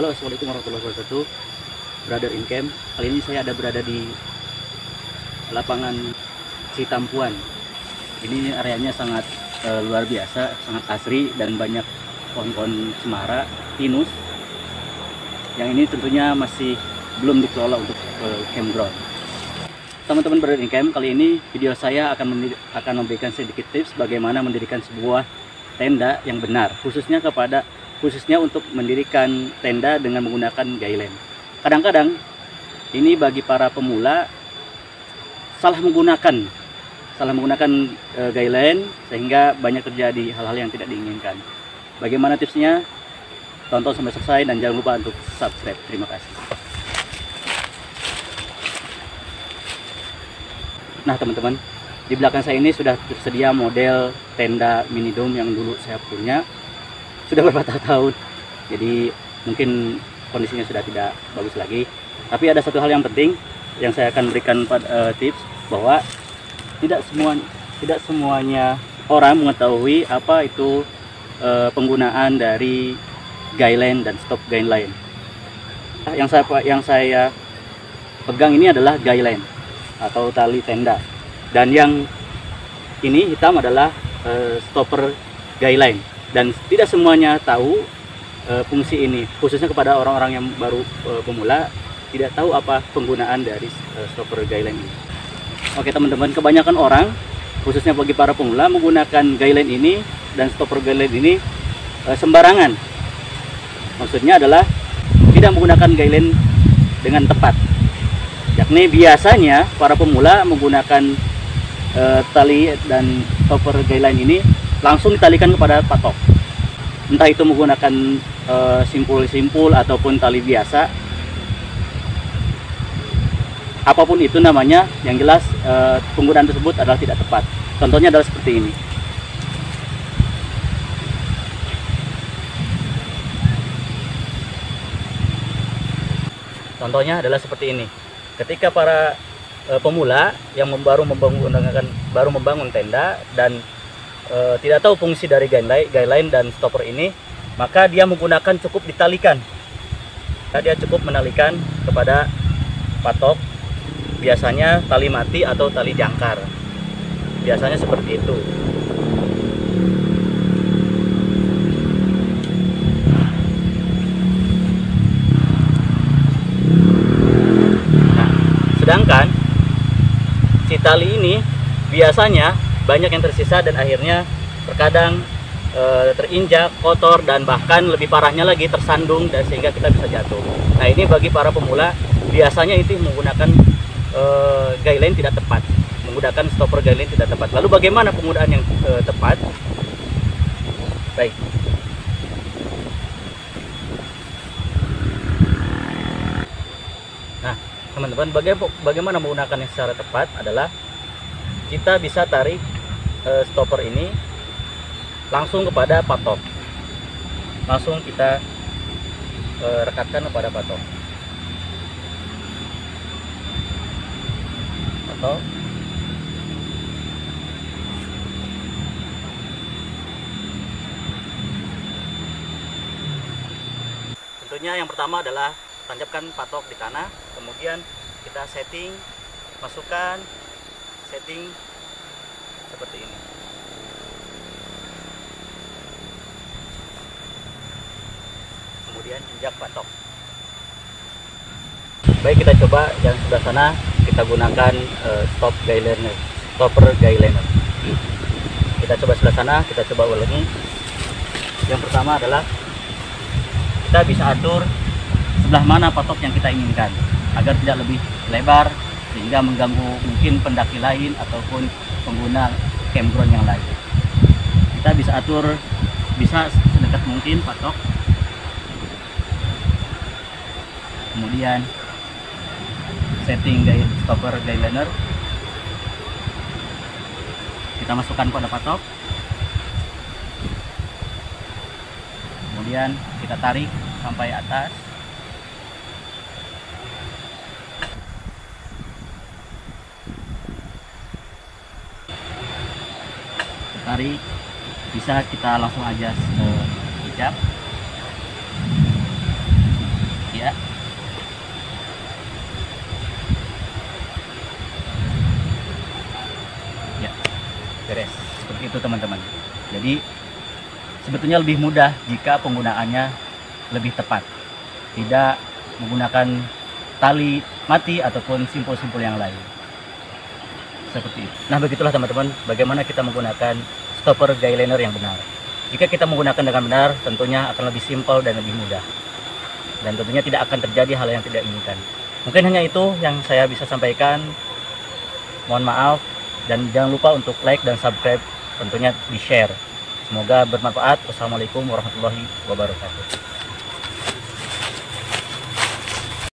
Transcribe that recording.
Halo Assalamualaikum warahmatullahi wabarakatuh. Brother in Camp Kali ini saya ada berada di lapangan Citampuan. Ini areanya sangat eh, luar biasa Sangat asri dan banyak pohon-pohon cemara, pinus Yang ini tentunya masih belum dikelola untuk eh, campground. Teman-teman Brother in Camp Kali ini video saya akan, akan memberikan sedikit tips Bagaimana mendirikan sebuah tenda yang benar Khususnya kepada khususnya untuk mendirikan tenda dengan menggunakan gailen. Kadang-kadang ini bagi para pemula salah menggunakan salah menggunakan e, gailen sehingga banyak terjadi hal-hal yang tidak diinginkan. Bagaimana tipsnya? Tonton sampai selesai dan jangan lupa untuk subscribe. Terima kasih. Nah, teman-teman, di belakang saya ini sudah tersedia model tenda mini dome yang dulu saya punya sudah beberapa tahun. Jadi mungkin kondisinya sudah tidak bagus lagi. Tapi ada satu hal yang penting yang saya akan berikan eh, tips bahwa tidak semua tidak semuanya orang mengetahui apa itu eh, penggunaan dari guideline dan stop guideline. Yang saya yang saya pegang ini adalah guideline atau tali tenda. Dan yang ini hitam adalah eh, stopper guideline dan tidak semuanya tahu e, fungsi ini khususnya kepada orang-orang yang baru e, pemula tidak tahu apa penggunaan dari e, stopper guideline ini. Oke teman-teman kebanyakan orang khususnya bagi para pemula menggunakan guideline ini dan stopper guideline ini e, sembarangan. Maksudnya adalah tidak menggunakan guideline dengan tepat. Yakni biasanya para pemula menggunakan e, tali dan stopper guideline ini langsung ditalikan kepada patok entah itu menggunakan eh, simpul-simpul ataupun tali biasa. Apa pun itu namanya yang jelas eh, penggunaan tersebut adalah tidak tepat. Contohnya adalah seperti ini. Contohnya adalah seperti ini. Ketika para eh, pemula yang baru membangun baru membangun tenda dan e, tidak tahu fungsi dari guideline, guideline dan stopper ini, maka dia menggunakan cukup ditalikan. Nah, dia cukup menalikan kepada patok, biasanya tali mati atau tali jangkar. Biasanya seperti itu. Nah, sedangkan si tali ini biasanya banyak yang tersisa dan akhirnya terkadang e, terinjak, kotor dan bahkan lebih parahnya lagi tersandung dan sehingga kita bisa jatuh. Nah ini bagi para pemula biasanya itu menggunakan e, guideline tidak tepat, menggunakan stopper guideline tidak tepat. Lalu bagaimana penggunaan yang e, tepat? Baik. Nah teman-teman bagaimana menggunakannya secara tepat adalah kita bisa tarik uh, stopper ini langsung kepada patok. Langsung kita uh, rekatkan kepada patok. Patok. Tentunya yang pertama adalah tancapkan patok di tanah. Kemudian kita setting masukkan setting seperti ini. Kemudian injak patok. Baik kita coba yang sebelah sana. Kita gunakan uh, stop guideliner stopper guideliner kita coba sebelah sana kita coba ulangi. Yang pertama adalah kita bisa atur sebelah mana patok yang kita inginkan agar tidak lebih lebar sehingga mengganggu mungkin pendaki lain ataupun pengguna campground yang lain. Kita bisa atur bisa sedekat mungkin patok. Kemudian setting guide stopper guideliner kita masukkan pada patok. Kemudian kita tarik sampai atas bisa kita langsung aja eh, ke hijab ya. Ya. Beres. Seperti itu teman-teman. Jadi sebetulnya lebih mudah jika penggunaannya lebih tepat. Tidak menggunakan tali mati ataupun simpul-simpul yang lain. Seperti itu. Nah begitulah teman-teman bagaimana kita menggunakan stopper guy liner yang benar jika kita menggunakan dengan benar tentunya akan lebih simpel dan lebih mudah dan tentunya tidak akan terjadi hal yang tidak inginkan. Mungkin hanya itu yang saya bisa sampaikan. Mohon maaf dan jangan lupa untuk like dan subscribe tentunya di share. Semoga bermanfaat. Wassalamualaikum warahmatullahi wabarakatuh.